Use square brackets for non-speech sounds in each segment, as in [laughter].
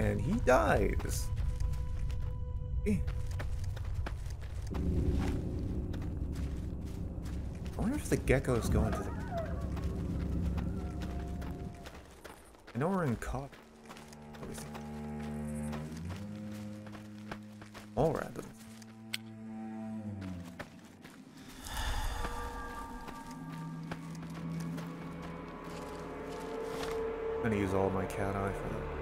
And he dies. Eh. I wonder if the geckos go into the... I know we're in cop. All rabbits. I'm gonna use all my Cateye for that.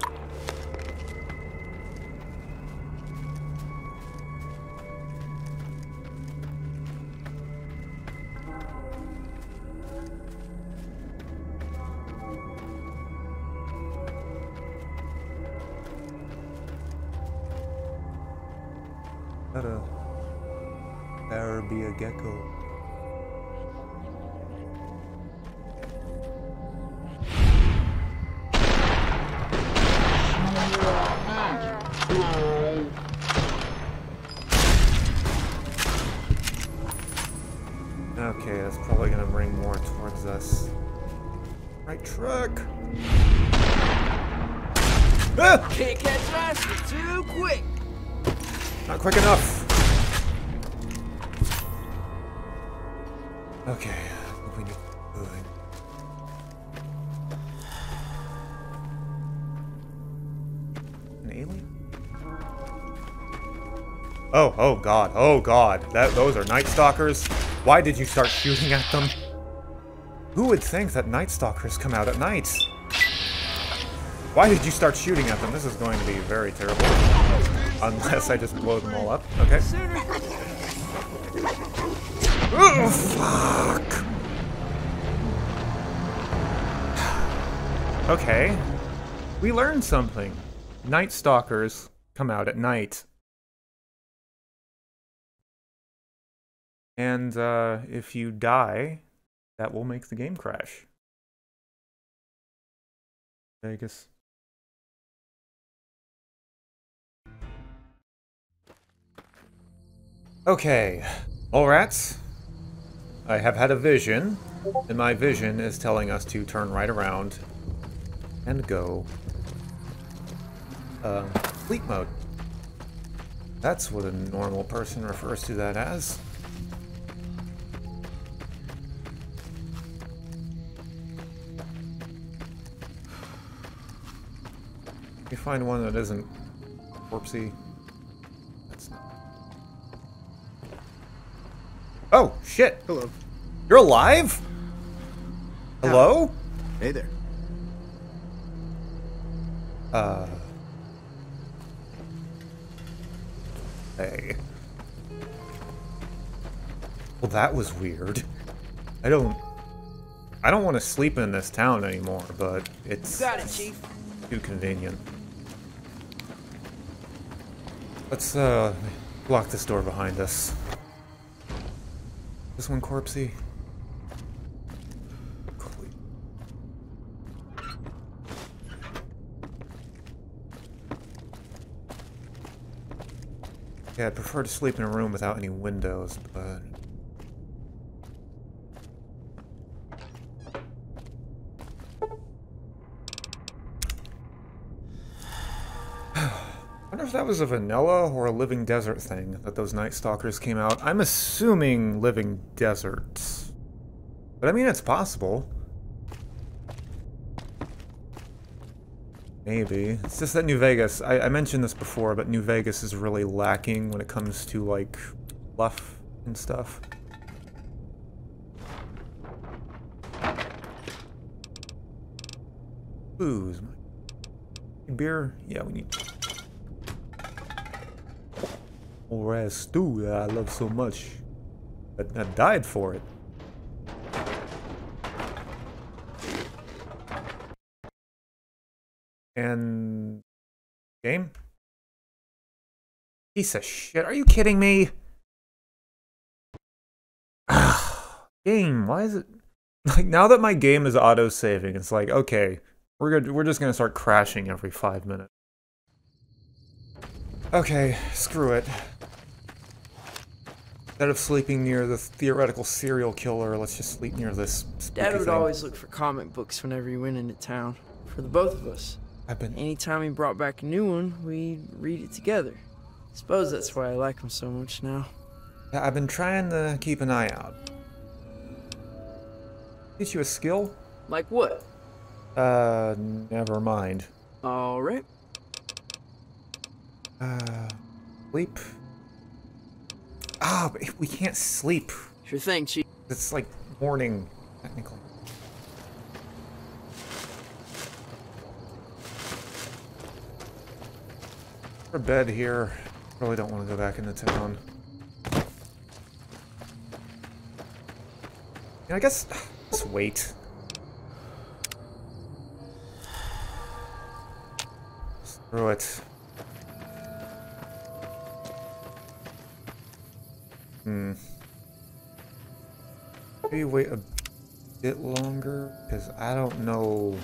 Quick enough. Okay, what we need. An alien? Oh, oh god, oh god. That those are night stalkers. Why did you start shooting at them? Who would think that night stalkers come out at night? Why did you start shooting at them? This is going to be very terrible. Unless I just blow them all up. Okay. Oh, fuck. Okay. We learned something. Night Stalkers come out at night. And uh, if you die, that will make the game crash. Vegas. Okay, all rats. I have had a vision, and my vision is telling us to turn right around and go uh, sleep mode. That's what a normal person refers to that as. You find one that isn't corpsey. Oh, shit. Hello. You're alive? Hello? Hey there. Uh. Hey. Well, that was weird. I don't. I don't want to sleep in this town anymore, but it's Got it, Chief. too convenient. Let's uh lock this door behind us. This one corpsey. Yeah, I'd prefer to sleep in a room without any windows, but... I wonder if that was a vanilla or a living desert thing that those Night Stalkers came out. I'm assuming living deserts. But I mean, it's possible. Maybe. It's just that New Vegas, I, I mentioned this before, but New Vegas is really lacking when it comes to, like, fluff and stuff. Booze. Beer? Yeah, we need... Or stew that I love so much. That I died for it. And game? Piece of shit. Are you kidding me? [sighs] game, why is it like now that my game is auto saving, it's like, okay, we're good we're just gonna start crashing every five minutes. Okay, screw it. Instead of sleeping near the theoretical serial killer, let's just sleep near this Dad would thing. always look for comic books whenever he went into town. For the both of us. I've been. Anytime he brought back a new one, we'd read it together. I suppose that's why I like him so much now. I've been trying to keep an eye out. Teach you a skill? Like what? Uh, never mind. Alright. Uh, sleep. Ah, but we can't sleep. Sure thing, Chief. It's like morning, technically. For bed here. Really don't want to go back into town. Yeah, I guess [sighs] let's wait. Screw it. Hmm. Maybe wait a bit longer, because I don't know.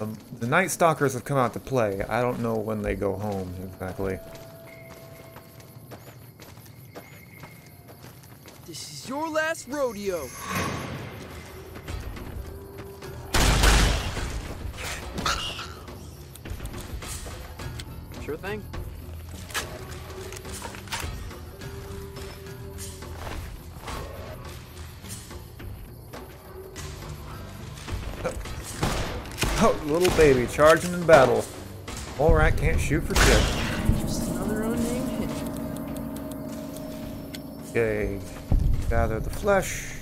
Um, the Night Stalkers have come out to play. I don't know when they go home exactly. This is your last rodeo. Sure thing. Oh, little baby charging in battle. Allrat can't shoot for shit. Just another unnamed hint. Okay, gather the flesh.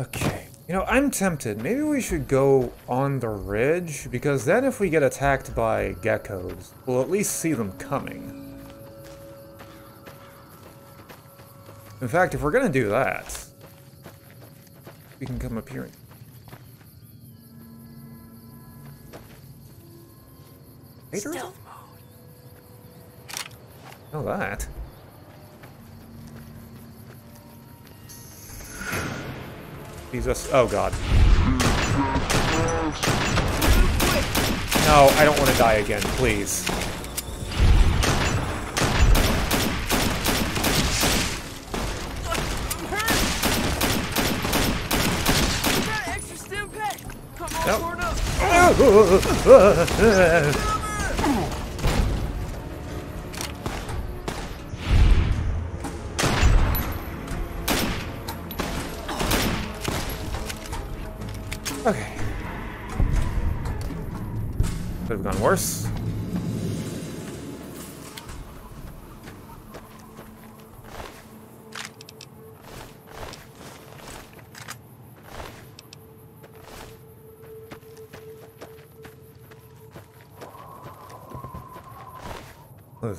Okay, you know, I'm tempted. Maybe we should go on the ridge, because then if we get attacked by geckos, we'll at least see them coming. In fact, if we're gonna do that, we can come up here. Later? Stealth Know that. Jesus. Oh, God. No, I don't want to die again, please. You got an extra Stimpak? Come on, Nope.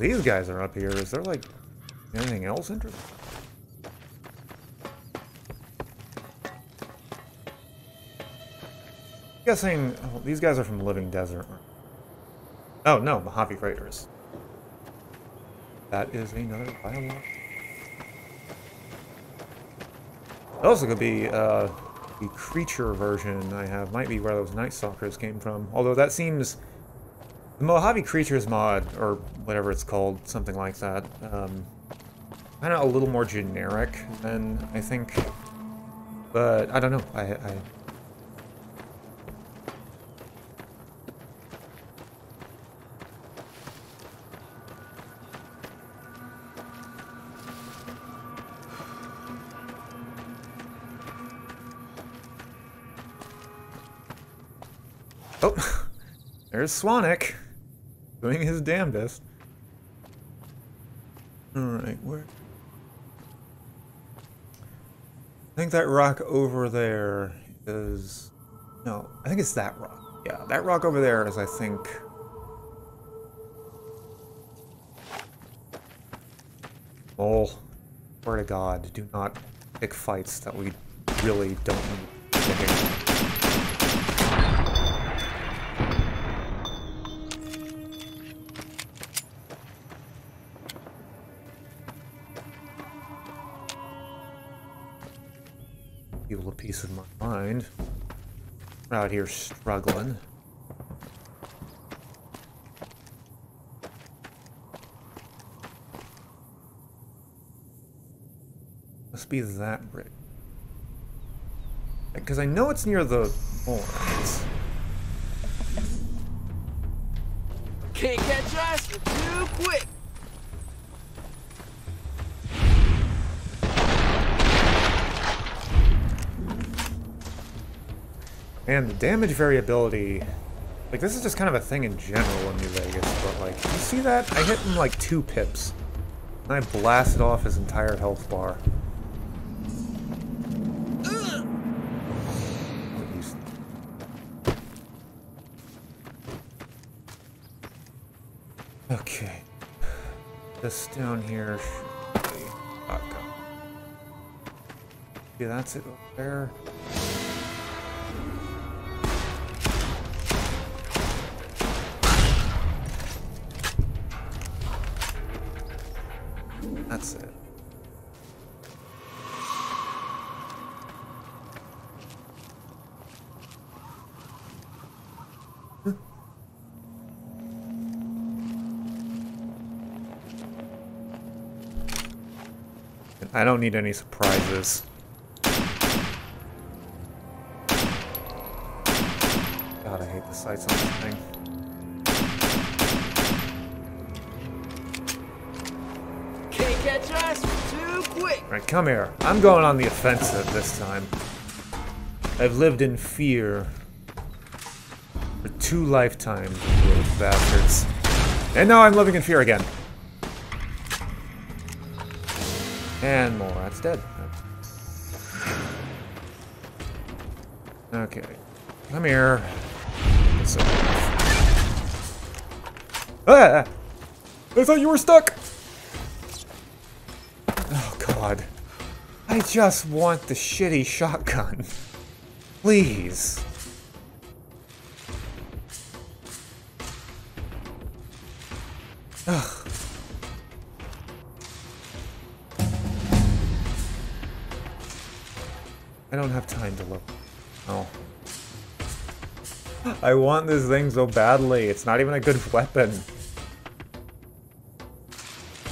These guys are up here, is there like anything else interesting? guessing oh, these guys are from Living Desert. Oh no, Mojave Raiders. That is another. It also could be uh, the creature version I have. Might be where those Night Stalkers came from. Although that seems the Mojave Creatures mod or whatever it's called, something like that. Um, kind of a little more generic than I think. But I don't know. I, I Oh, [laughs] there's Swanik doing his damnedest. Alright, where? I think that rock over there is... No, I think it's that rock. Yeah, that rock over there is, I think... Oh, swear to God, do not pick fights that we really don't need Out here struggling. Must be that bridge. Because I know it's near the Morons. Can't catch us, we're too quick. And the damage variability, like this is just kind of a thing in general in New Vegas, but like, you see that? I hit him like two pips. And I blasted off his entire health bar. Okay. This down here should be... Oh, God. Yeah, that's it there. I don't need any surprises. God, I hate the sights on this thing. Can't catch us, too quick. Alright, come here. I'm going on the offensive this time. I've lived in fear for two lifetimes, you bastards. And now I'm living in fear again. And more. That's dead. Okay. Come here. Ah! I thought you were stuck! Oh, God. I just want the shitty shotgun. Please. Ugh. I don't have time to look. Oh. [gasps] I want this thing so badly. It's not even a good weapon.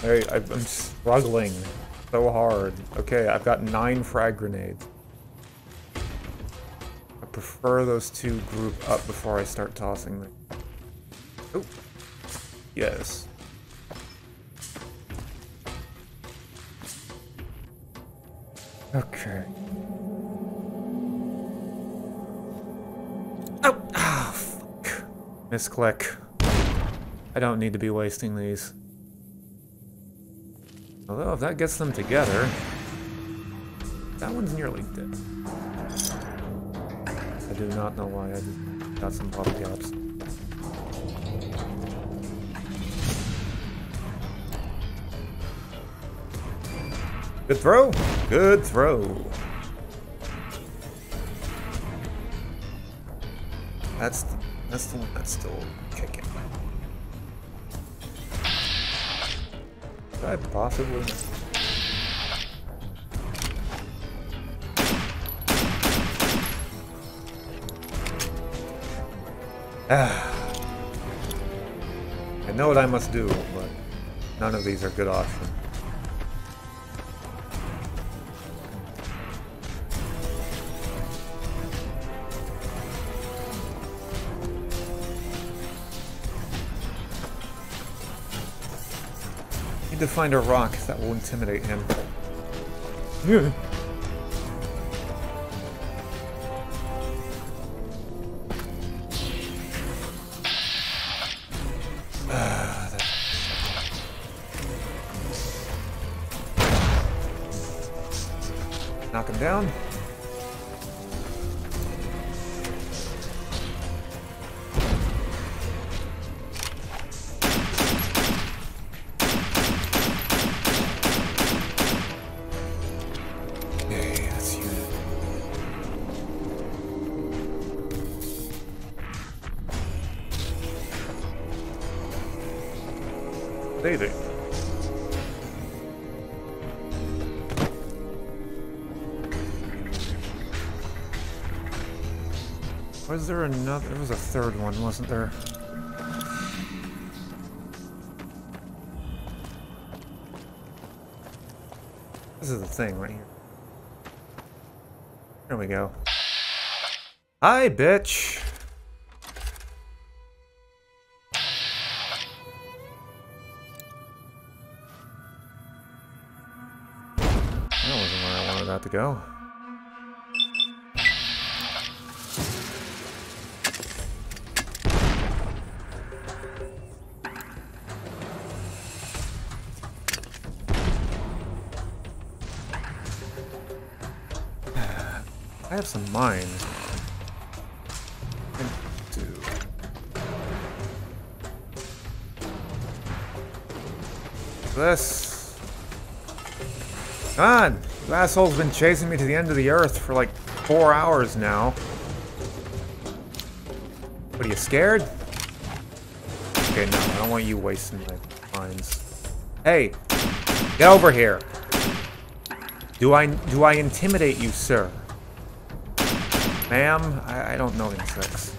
I, I'm struggling so hard. Okay, I've got nine frag grenades. I prefer those two group up before I start tossing them. Oh. Yes. Okay. Misclick. I don't need to be wasting these. Although, if that gets them together... That one's nearly dead. I do not know why I got some pop gaps. Good throw. Good throw. That's the, that's the one that's still kicking. Could I possibly? [sighs] I know what I must do, but none of these are good options. To find a rock that will intimidate him. Hmm. Was there another? There was a third one, wasn't there? This is the thing right here. There we go. Hi, bitch. That wasn't where I wanted that to go. Have some mine. I do. This. God! You asshole's been chasing me to the end of the earth for like four hours now. What are you scared? Okay, no, I don't want you wasting my mines. Hey! Get over here! Do I do I intimidate you, sir? Ma'am, I, I don't know insects.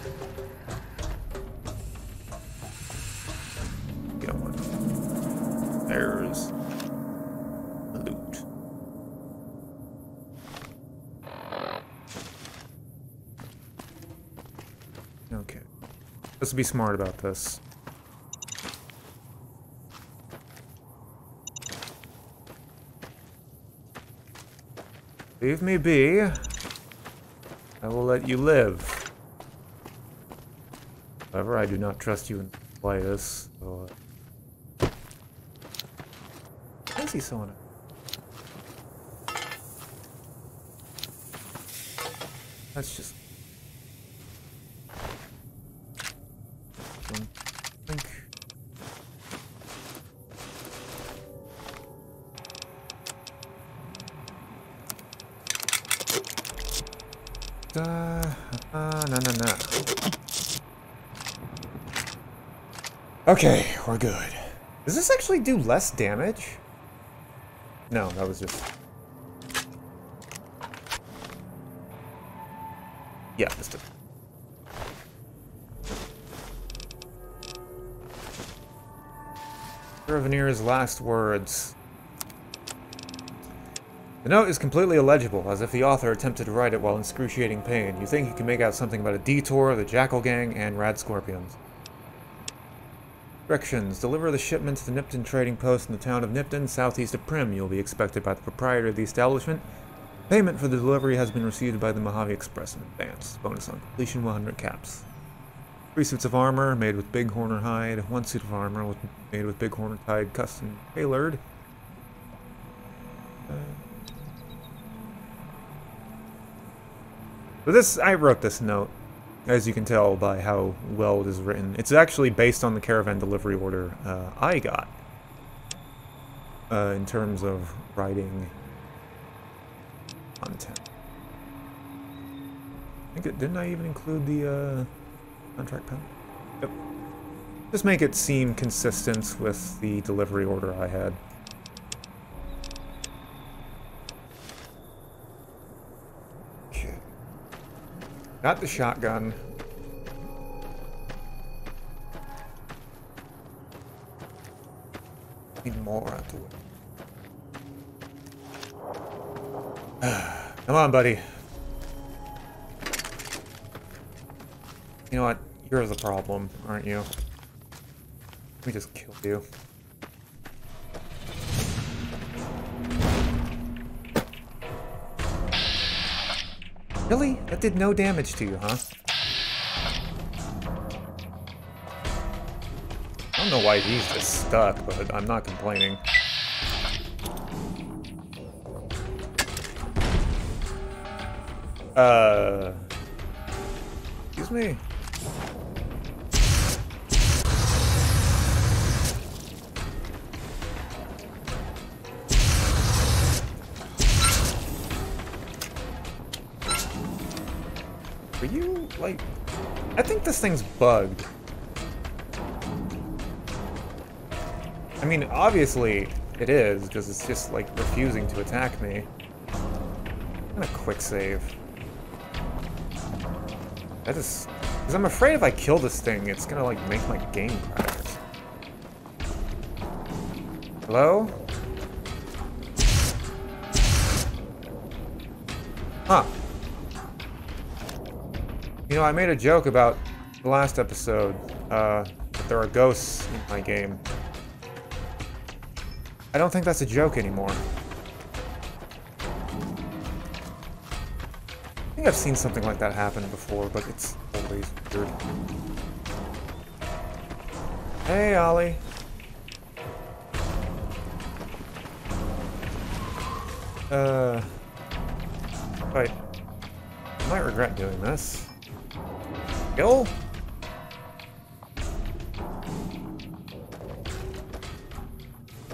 You don't want. There's loot. Okay. Let's be smart about this. Leave me be. I will let you live. However, I do not trust you in play this. So, uh... Why is he so on it? That's just. Okay, we're good. Does this actually do less damage? No, that was just... Yeah, did. Revenier's last words. The note is completely illegible, as if the author attempted to write it while in excruciating pain. You think you can make out something about a detour, of the Jackal Gang, and Rad Scorpions. Directions. Deliver the shipment to the Nipton Trading Post in the town of Nipton, southeast of Primm. You will be expected by the proprietor of the establishment. Payment for the delivery has been received by the Mojave Express in advance. Bonus on completion 100 caps. Three suits of armor made with bighorn hide. One suit of armor with, made with bighorn hide, custom tailored. Uh, this, I wrote this note, as you can tell by how well it is written. It's actually based on the caravan delivery order uh, I got. Uh, in terms of writing content. I think it, didn't I even include the uh, contract pen? Yep. Just make it seem consistent with the delivery order I had. Got the shotgun. Need more out of it. [sighs] Come on, buddy. You know what? You're the problem, aren't you? Let me just kill you. Really? That did no damage to you, huh? I don't know why he's just stuck, but I'm not complaining. Uh... Excuse me? You, like... I think this thing's bugged. I mean, obviously it is, because it's just, like, refusing to attack me. And a quick save. I just... Because I'm afraid if I kill this thing, it's gonna, like, make my game crash. Hello? You know, I made a joke about the last episode, uh, that there are ghosts in my game. I don't think that's a joke anymore. I think I've seen something like that happen before, but it's always weird. Hey, Ollie. Uh... Wait. I might regret doing this. Kill?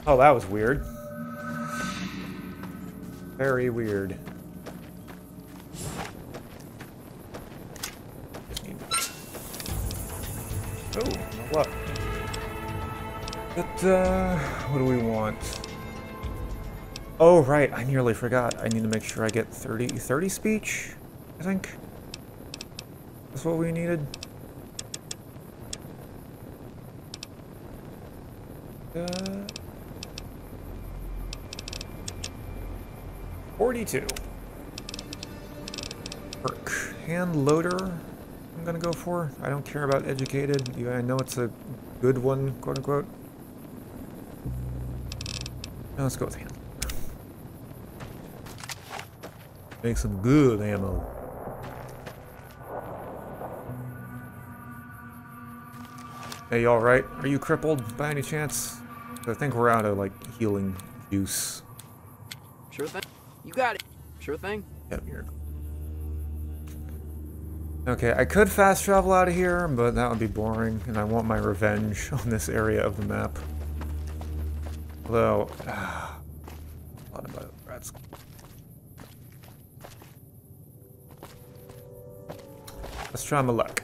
Oh, that was weird. Very weird. Oh, what? But, uh, what do we want? Oh, right, I nearly forgot. I need to make sure I get 30, 30 speech, I think. That's what we needed. Uh, 42. Perk. Hand loader, I'm gonna go for. I don't care about educated. I know it's a good one, quote unquote. Now let's go with hand. Make some good ammo. Hey, you alright? Are you crippled by any chance? I think we're out of, like, healing juice. Sure thing. You got it. Sure thing. Yep, here. Okay, I could fast travel out of here, but that would be boring, and I want my revenge [laughs] on this area of the map. Although, ah, [sighs] a lot of rats. Let's try my luck.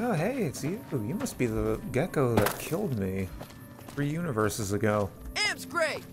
Oh, hey, it's you. You must be the gecko that killed me three universes ago. Amp's great!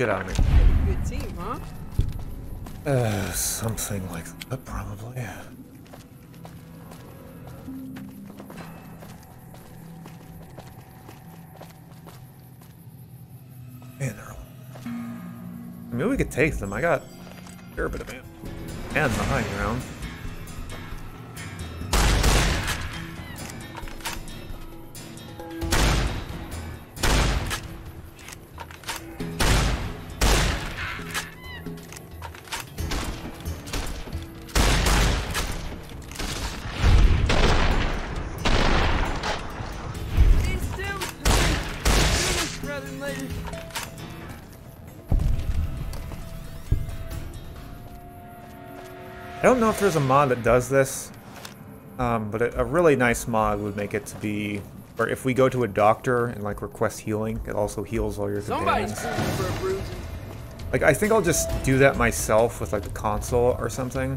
Shit out of me. Good team, huh? Uh, something like that, probably. Man. I mean, we could take them. I got a fair bit of ammo. And the high ground. Don't know if there's a mod that does this, um, but a, a really nice mod would make it to be, or if we go to a doctor and like request healing, it also heals all your Somebody's companions. for a bruising. Like, I think I'll just do that myself with like the console or something.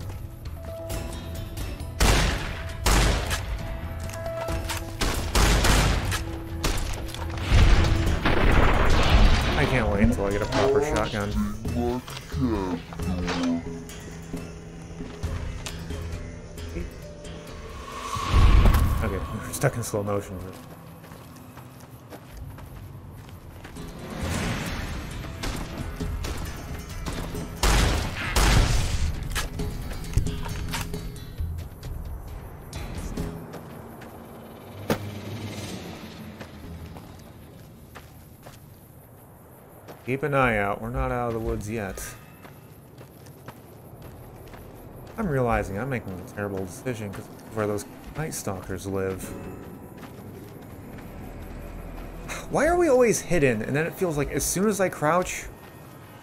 I can't wait until I get a proper shotgun. Stuck in slow motion. Keep an eye out. We're not out of the woods yet. I'm realizing I'm making a terrible decision because where those Night Stalkers live. Why are we always hidden and then it feels like as soon as I crouch,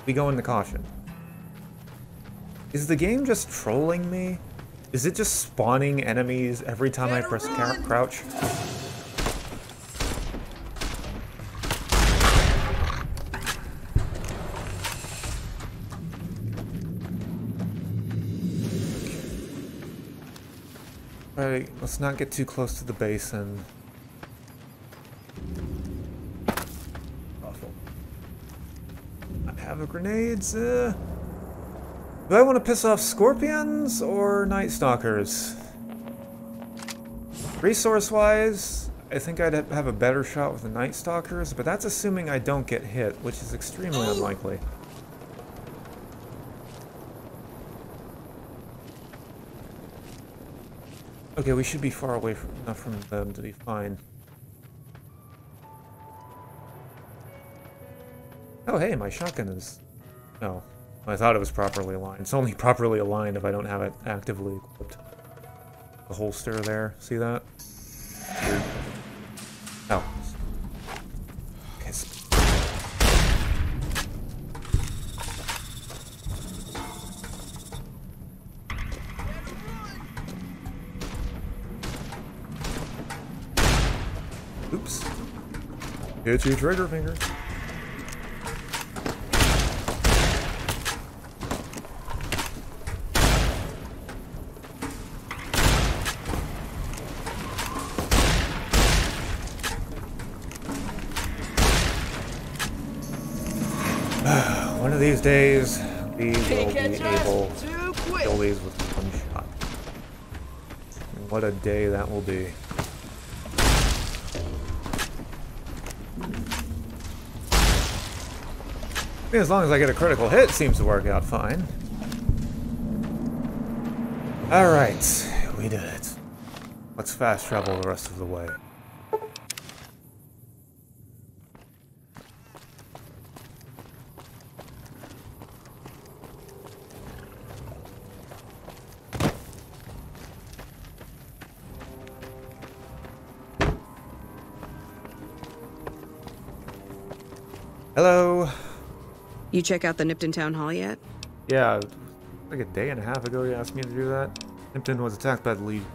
we go into caution? Is the game just trolling me? Is it just spawning enemies every time I press crouch? Try. Let's not get too close to the basin. Awful. I have a grenades. Uh, do I want to piss off scorpions or night stalkers? Resource-wise, I think I'd have a better shot with the night stalkers, but that's assuming I don't get hit, which is extremely unlikely. Okay, we should be far away from, enough from them to be fine. Oh, hey, my shotgun is... No. I thought it was properly aligned. It's only properly aligned if I don't have it actively equipped. The holster there, see that? Weird. Oh. Hit your trigger finger. [sighs] One of these days, we will be able to kill these with one shot. What a day that will be. I mean, as long as I get a critical hit, seems to work out fine. Alright, we did it. Let's fast travel the rest of the way. You check out the Nipton Town Hall yet? Yeah, like a day and a half ago you asked me to do that. Nipton was attacked by the Legion.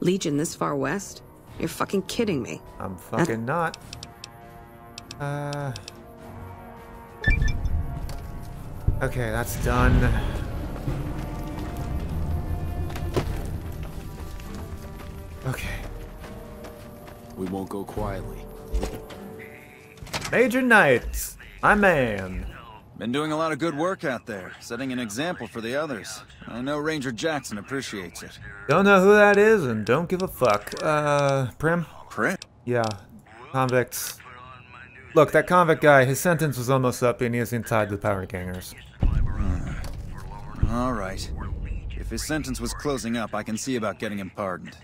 Legion this far west? You're fucking kidding me. I'm fucking not. Uh. Okay, that's done. Okay. We won't go quietly. Major Knight, my man. Been doing a lot of good work out there, setting an example for the others. I know Ranger Jackson appreciates it. Don't know who that is and don't give a fuck. Uh, Primm? Primm? Yeah, convicts. Look, that convict guy, his sentence was almost up and he isn't tied to the Powder Gangers. All right. If his sentence was closing up, I can see about getting him pardoned.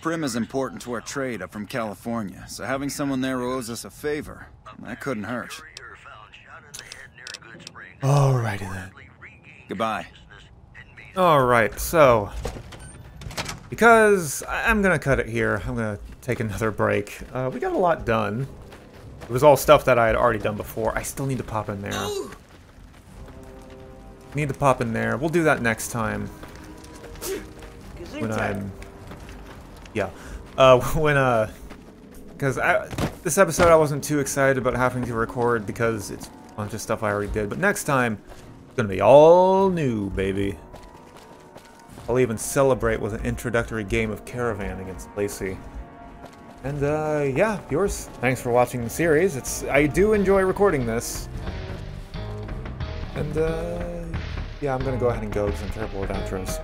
Primm is important to our trade up from California, so having someone there who owes us a favor, that couldn't hurt. Alrighty then. Goodbye. Alright, so. Because I'm gonna cut it here, I'm gonna take another break. Uh, we got a lot done. It was all stuff that I had already done before. I still need to pop in there. Need to pop in there. We'll do that next time. When I'm... Yeah. Uh, [laughs] when, uh... Because I, this episode I wasn't too excited about having to record because it's bunch of stuff I already did. But next time, it's gonna be all new, baby. I'll even celebrate with an introductory game of Caravan against Lacey. And uh, yeah, yours. Thanks for watching the series. It's I do enjoy recording this. And uh, yeah, I'm gonna go ahead and go because I'm terrible at outros.